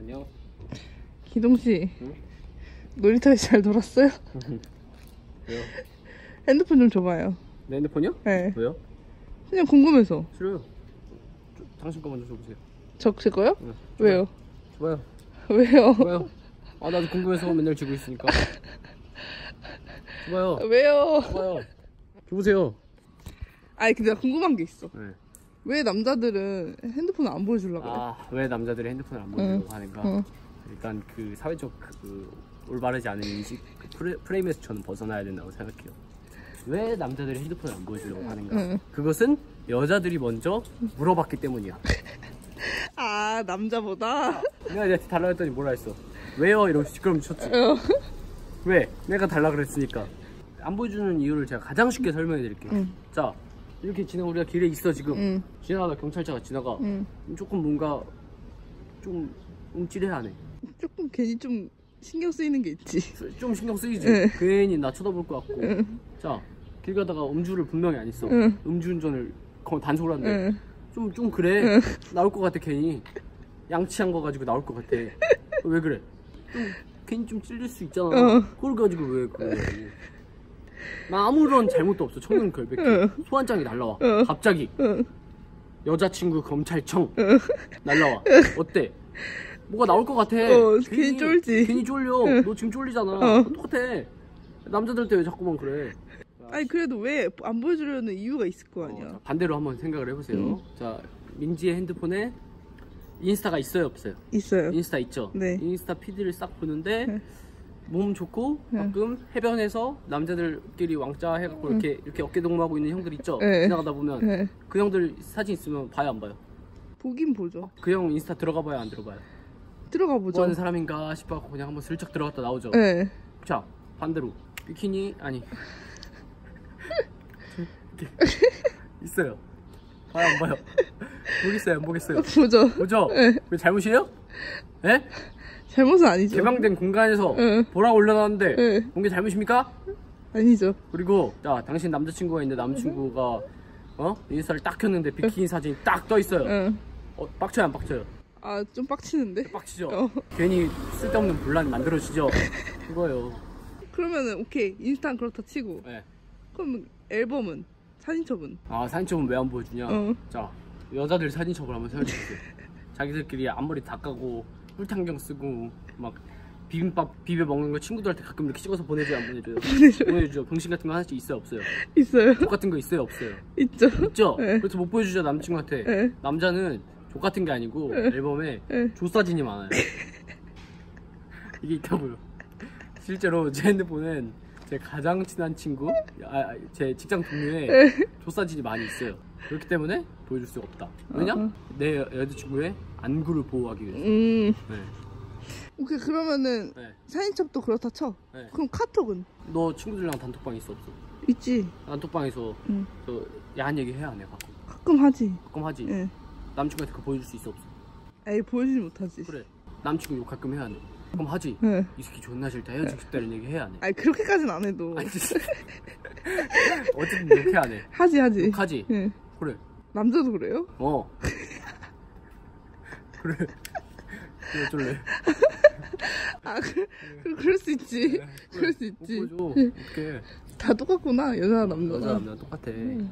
안녕. 기동 씨 응? 놀이터에서 잘 놀았어요? 왜요? 핸드폰 좀 줘봐요. 내 핸드폰이요? 네. 왜요? 그냥 궁금해서. 싫어요. 저, 당신 거 먼저 줘보세요. 적실 거요? 응. 왜요? 좋아요. 왜요? 좋아요. 아 나도 궁금해서 맨날 지고 있으니까. 좋아요. 왜요? 좋아요. 줘보세요. 아니 근데 나 궁금한 게 있어. 네. 왜 남자들은 핸드폰을 안 보여주려고 그래? 아 왜 남자들이 핸드폰을 안 보려고 하는가? 응. 일단 그 사회적 그 올바르지 않은 인식 그 프레, 프레임에서 저는 벗어나야 된다고 생각해요. 왜 남자들이 핸드폰을 안 보여주려고 하는가? 응. 그것은 여자들이 먼저 물어봤기 때문이야. 아 남자보다? 내가 얘한테 달라 했더니 뭐라 했어? 왜요? 이러고 시끄러움 쳤지. 어. 왜? 내가 달라 그랬으니까. 안 보여주는 이유를 제가 가장 쉽게 설명해 드릴게요. 응. 자, 이렇게 지나 우리가 길에 있어 지금. 응. 지나가다 경찰차가 지나가. 응. 조금 뭔가 좀 움찔해하네. 조금 괜히 좀 신경 쓰이는 게 있지. 수- 좀 신경 쓰이지. 응. 괜히 나 쳐다볼 것 같고. 응. 자, 길 가다가 음주를 분명히 안 했어. 응. 음주운전을 거- 단속을 한대. 응. 좀, 좀 그래. 응. 나올 것 같아, 괜히. 양치한 거 가지고 나올 것 같아. 왜 그래? 좀, 괜히 좀 찔릴 수 있잖아. 어. 그걸 가지고 왜 그래? 나 아무런 잘못도 없어. 청년 결백해. 응. 소환장이 날라와. 응. 갑자기. 응. 여자친구 검찰청. 날라와. 어때? 뭐가 나올 것 같아. 어, 괜히 쫄지. 괜히 쫄려. 응. 너 지금 쫄리잖아. 어. 똑같아. 남자들한테 왜 자꾸만 그래? 아니 그래도 왜 안 보여주려는 이유가 있을 거 어, 아니야. 자, 반대로 한번 생각을 해보세요. 응. 자, 민지의 핸드폰에 인스타가 있어요, 없어요? 있어요. 인스타 있죠? 네. 인스타 피드를 싹 보는데 네. 몸 좋고 네. 가끔 해변에서 남자들끼리 왕자 해갖고 이렇게 이렇게 어깨 동무하고 있는 형들 있죠? 네. 지나가다 보면 네. 그 형들 사진 있으면 봐요, 안 봐요? 보긴 보죠. 그 형 인스타 들어가 봐요, 안 들어가요? 들어가 뭐 보죠. 하는 사람인가 싶어갖고 그냥 한번 슬쩍 들어갔다 나오죠? 네. 자, 반대로 비키니 아니 있어요. 봐요, 안 봐요? 보겠어요, 안 보겠어요? 보죠. 보죠? 네. 왜 잘못이에요? 예? 잘못은 아니죠. 개방된 공간에서 응. 보라 올려놨는데 응. 본게 잘못입니까? 아니죠. 그리고 자 당신 남자친구가 있는데 남자친구가 어 인스타를 딱 켰는데 비키니 사진이 딱 떠 있어요. 응. 어, 빡쳐요 안 빡쳐요? 아 좀 빡치는데. 빡치죠. 어. 괜히 쓸데없는 분란 만들어지죠. 그거예요. 그러면은 오케이 인스타는 그렇다 치고 네. 그럼 앨범은 사진첩은 아 사진첩은 왜 안 보여주냐? 어. 자 여자들 사진첩을 한번 생각해보세요. 자기들끼리 앞머리 닦아고 꿀탕경 쓰고 막 비빔밥 비벼 먹는 거 친구들한테 가끔 이렇게 찍어서 보내줘요 안 보내줘요? 보내줘요. 보내주죠. 병신 같은 거 하나씩 있어요 없어요? 있어요. 족 같은 거 있어요 없어요? 있죠. 있죠? 네. 그래서 못 보여주죠 남친한테 네. 남자는 족 같은 게 아니고 앨범에 네. 조사진이 많아요 이게 있다고요 실제로 제 핸드폰은 제 가장 친한 친구 아, 아, 제 직장 동료에 네. 조사진이 많이 있어요 그렇기 때문에 보여줄 수가 없다 왜냐? 어. 내 여- 여자친구의 안구를 보호하기 위해서 음. 네. 오케이 그러면은 네. 사진첩도 그렇다 쳐. 네. 그럼 카톡은 너 친구들이랑 단톡방 있어 없어? 있지. 단톡방에서 응. 저 야한 얘기 해야 안 해? 가끔 가끔 하지. 가끔 하지 예. 남친구한테 그거 보여줄 수 있어 없어? 에이 보여주지 못하지. 그래 남친구 욕 가끔 해야 안 해? 그럼 하지 예. 이 새끼 존나 싫다 헤어지고 싶다 이런 얘기 해야 안 해? 아니 그렇게까지는 안 해도 아니 어쨌든 욕해 안 해? 하지 하지. 욕하지? 예. 그래 남자도 그래요? 어 그래 그래 어쩔래 아 그, 그 그럴 수 있지. 그럴 수못 있지. 보여줘 어떡해 다 똑같구나 여자 여자 남자가. 남자 똑같아 응.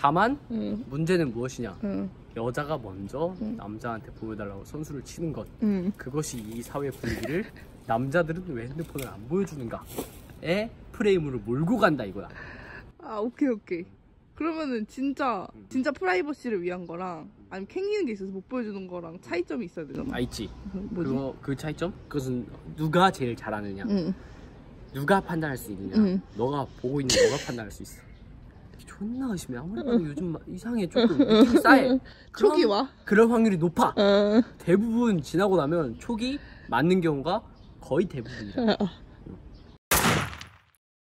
다만 응. 문제는 무엇이냐 응. 여자가 먼저 남자한테 보여달라고 선수를 치는 것 응. 그것이 이 사회 분위기를 남자들은 왜 핸드폰을 안 보여주는가에 프레임으로 몰고 간다 이거야 아 오케이 오케이. 그러면은 진짜 진짜 프라이버시를 위한 거랑 아니면 캥기는 게 있어서 못 보여주는 거랑 차이점이 있어야 되잖아. 아 있지 뭐지? 그거 그 차이점? 그것은 누가 제일 잘하느냐 응. 누가 판단할 수 있느냐 응. 너가 보고 있는 너가 판단할 수 있어 존나 의심해. 아무리 봐도 요즘 막 이상해 조금 느낌이 싸해. 그럼- 와? 그럴 확률이 높아. 어. 대부분 지나고 나면 촉이 맞는 경우가 거의 대부분이야